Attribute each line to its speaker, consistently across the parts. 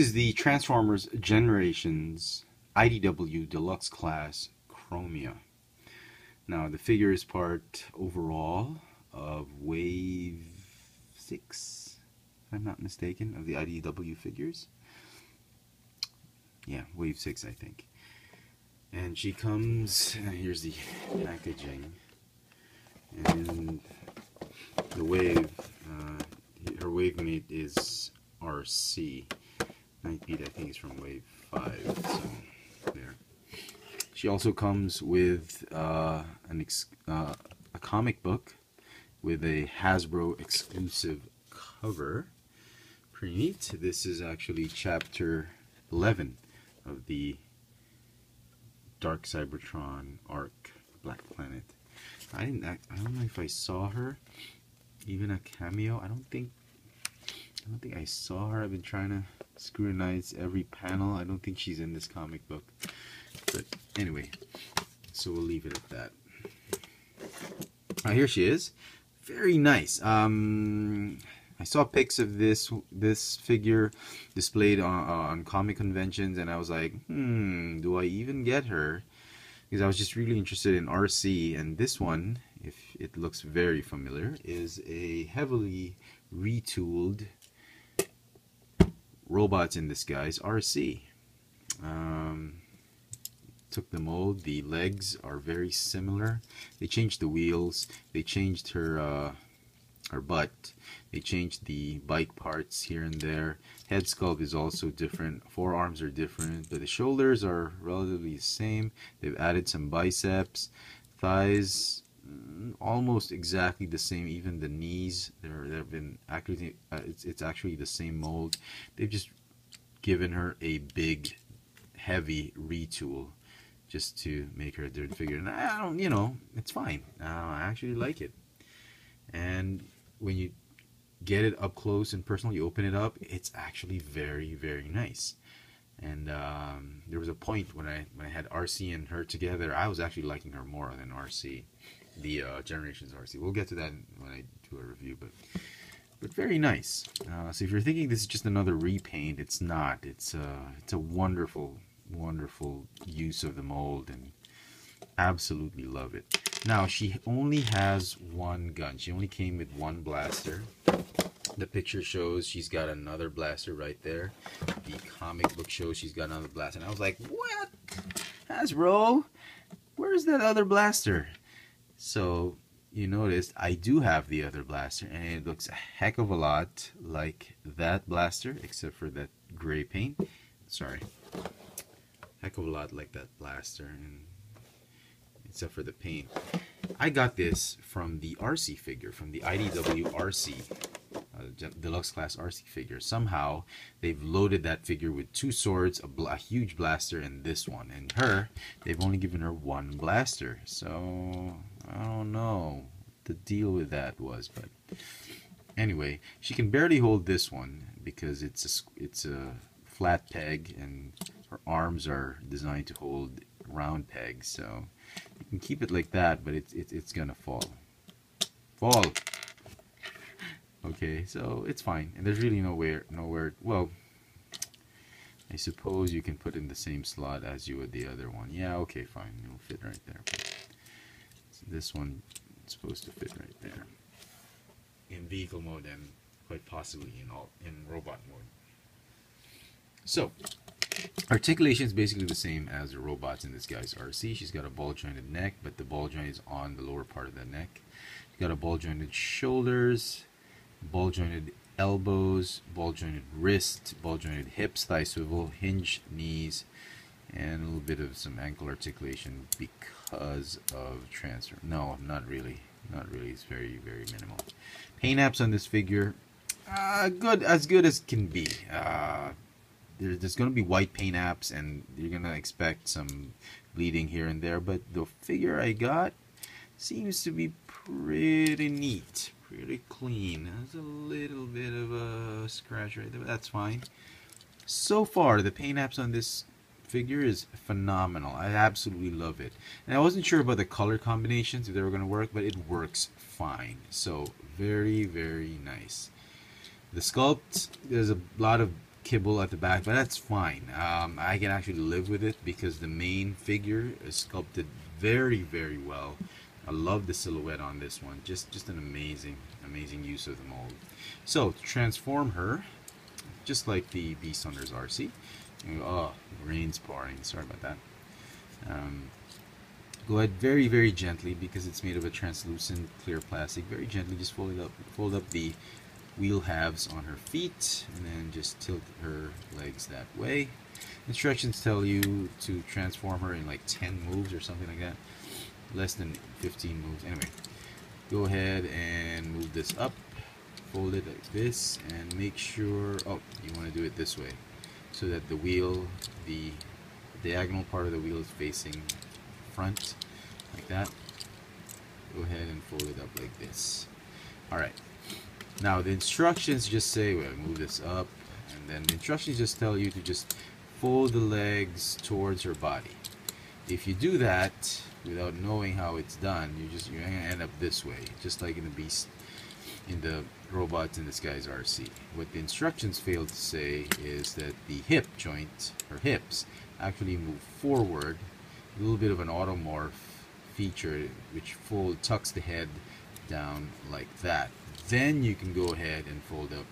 Speaker 1: Is the Transformers Generations IDW Deluxe Class Chromia. Now the figure is part overall of Wave 6, if I'm not mistaken, of the IDW figures. Yeah, Wave 6 I think. And she comes, here's the packaging. And the wave, uh, her wave mate is RC. Nightbeat, I think, is from Wave 5. So, there. She also comes with uh, an uh, a comic book with a Hasbro exclusive cover. Pretty neat. This is actually chapter 11 of the Dark Cybertron arc, Black Planet. I didn't. I, I don't know if I saw her, even a cameo. I don't think. I don't think I saw her. I've been trying to scrutinize every panel. I don't think she's in this comic book. But anyway, so we'll leave it at that. Oh, here she is. Very nice. Um, I saw pics of this this figure displayed on, on comic conventions, and I was like, hmm, do I even get her? Because I was just really interested in RC, and this one, if it looks very familiar, is a heavily retooled robots in disguise RC. Um, took the mold. The legs are very similar. They changed the wheels. They changed her uh, her butt. They changed the bike parts here and there. Head sculpt is also different. Forearms are different, but the shoulders are relatively the same. They've added some biceps, thighs almost exactly the same. Even the knees, they're they've been actually uh, it's it's actually the same mold. They've just given her a big, heavy retool just to make her a third figure. And I don't, you know, it's fine. Uh, I actually like it. And when you get it up close and personal, you open it up, it's actually very, very nice. And um, there was a point when I when I had RC and her together, I was actually liking her more than RC, the uh, Generations RC. We'll get to that when I do a review, but but very nice. Uh, so if you're thinking this is just another repaint, it's not. It's uh, it's a wonderful, wonderful use of the mold, and absolutely love it. Now she only has one gun. She only came with one blaster. The picture shows she's got another blaster right there. The comic book shows she's got another blaster. And I was like, what? Hasbro? Where's that other blaster? So you noticed I do have the other blaster and it looks a heck of a lot like that blaster except for that gray paint. Sorry. Heck of a lot like that blaster and except for the paint. I got this from the RC figure, from the IDW RC, uh, deluxe class RC figure. Somehow they've loaded that figure with two swords, a, a, huge blaster, and this one. And her, they've only given her one blaster. So I don't know the deal with that was, but anyway, she can barely hold this one because it's a it's a flat peg and her arms are designed to hold round pegs. So you can keep it like that, but it's it's it's gonna fall. Fall. Okay, so it's fine, and there's really nowhere nowhere. Well, I suppose you can put in the same slot as you would the other one. Yeah, okay, fine, it'll fit right there. So this one is supposed to fit right there in vehicle mode and quite possibly in all in robot mode. So Articulation is basically the same as the robots in disguise RC. She's got a ball jointed neck, but the ball joint is on the lower part of the neck. She's got a ball jointed shoulders, ball jointed elbows, ball jointed wrist, ball jointed hips, thigh swivel, hinge knees, and a little bit of some ankle articulation because of transfer. No, not really. Not really. It's very, very minimal. Paint apps on this figure, uh, good as good as can be. Uh, there, there's going to be white paint apps and you're going to expect some bleeding here and there but the figure I got seems to be pretty neat pretty clean there's a little bit of a scratch right there but that's fine so far the paint apps on this figure is phenomenal I absolutely love it and I wasn't sure about the color combinations if they were going to work but it works fine so very very nice the sculpt there's a lot of kibble at the back, but that's fine. Um, I can actually live with it because the main figure is sculpted very, very well. I love the silhouette on this one. Just, just an amazing, amazing use of the mold. So to transform her, just like the Beast Hunters RC. Oh, rain's pouring. Sorry about that. Um, go ahead very, very gently because it's made of a translucent clear plastic. Very gently, just fold it up, fold up the wheel halves on her feet, and then just tilt her legs that way. Instructions tell you to transform her in like 10 moves or something like that. Less than 15 moves. Anyway, go ahead and move this up fold it like this and make sure oh you want to do it this way so that the wheel the diagonal part of the wheel is facing front like that. Go ahead and fold it up like this. Alright now the instructions just say well move this up and then the instructions just tell you to just fold the legs towards your body. If you do that without knowing how it's done you just you're gonna end up this way just like in the beast in the robots in disguise RC. What the instructions fail to say is that the hip joint, or hips, actually move forward, a little bit of an automorph feature which fold tucks the head down like that. Then you can go ahead and fold up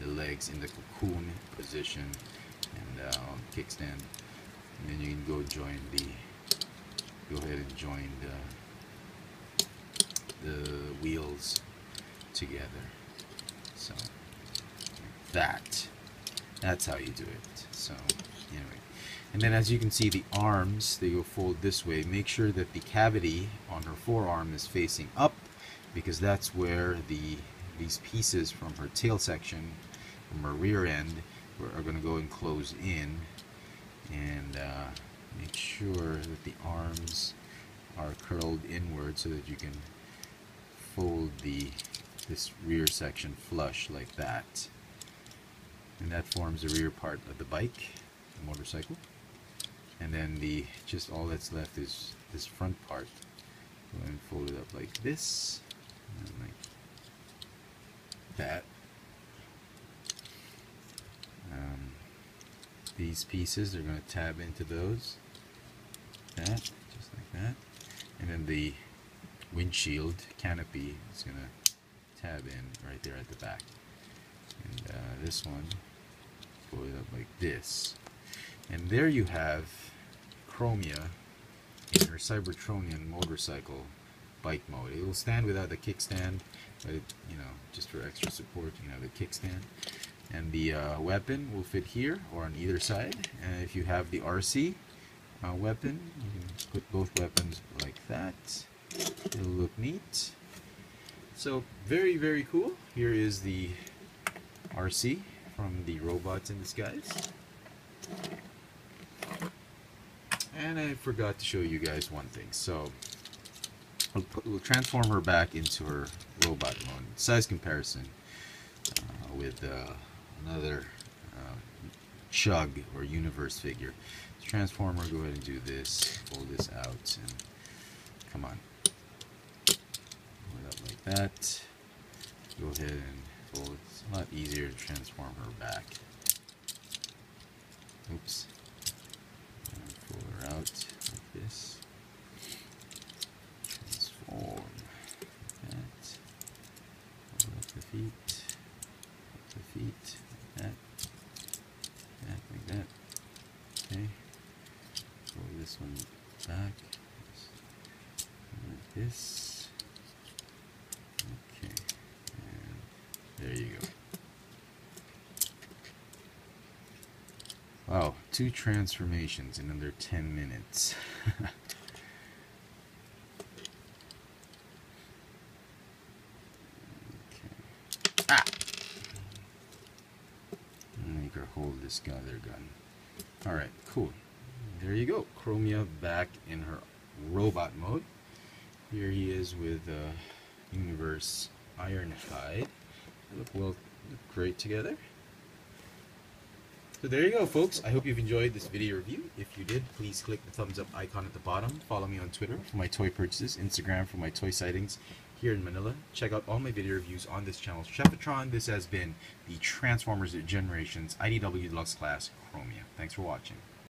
Speaker 1: the legs in the cocoon position and uh, kickstand. And then you can go join the, go ahead and join the, the wheels together. So that that's how you do it. So anyway, and then as you can see, the arms they go fold this way. Make sure that the cavity on her forearm is facing up because that's where the these pieces from her tail section, from her rear end, are going to go and close in. And uh, make sure that the arms are curled inward so that you can fold the this rear section flush like that. And that forms the rear part of the bike, the motorcycle. And then the just all that's left is this front part. Go and fold it up like this, and like that. Um, these pieces are going to tab into those. That, just like that. And then the windshield canopy is going to tab in right there at the back. And uh, this one, it up like this. And there you have Chromia in her Cybertronian motorcycle bike mode. It will stand without the kickstand, but it, you know, just for extra support, you know, the kickstand. And the uh, weapon will fit here or on either side. And if you have the RC uh, weapon, you can put both weapons like that. It'll look neat. So very, very cool. Here is the RC from the Robots in Disguise. And I forgot to show you guys one thing. So we'll, put, we'll transform her back into her robot mode. Size comparison uh, with uh, another uh, Chug or Universe figure. Transformer, go ahead and do this. Pull this out and come on that. Go ahead and fold. It's a lot easier to transform her back. Oops. And pull her out like this. Transform that. Pull up the feet. Up the feet. Like that. That like that. Okay. Pull this one back. Like this. You go. Wow, two transformations in under 10 minutes. okay. Ah! Make her hold this gun, their gun. Alright, cool. There you go. Chromia back in her robot mode. Here he is with uh, Universe Ironhide look well look great together. So there you go folks. I hope you've enjoyed this video review. If you did, please click the thumbs up icon at the bottom. Follow me on Twitter for my toy purchases, Instagram for my toy sightings, here in Manila. Check out all my video reviews on this channel, Chefatron. This has been the Transformers Generations IDW Deluxe Class Chromia. Thanks for watching.